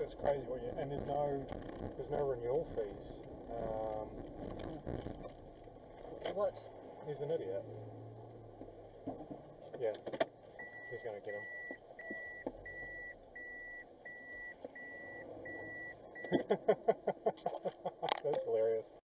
that's crazy. What you and there's no there's no renewal fees. Um, What? he's an idiot. Yeah, he's gonna get him. that's hilarious.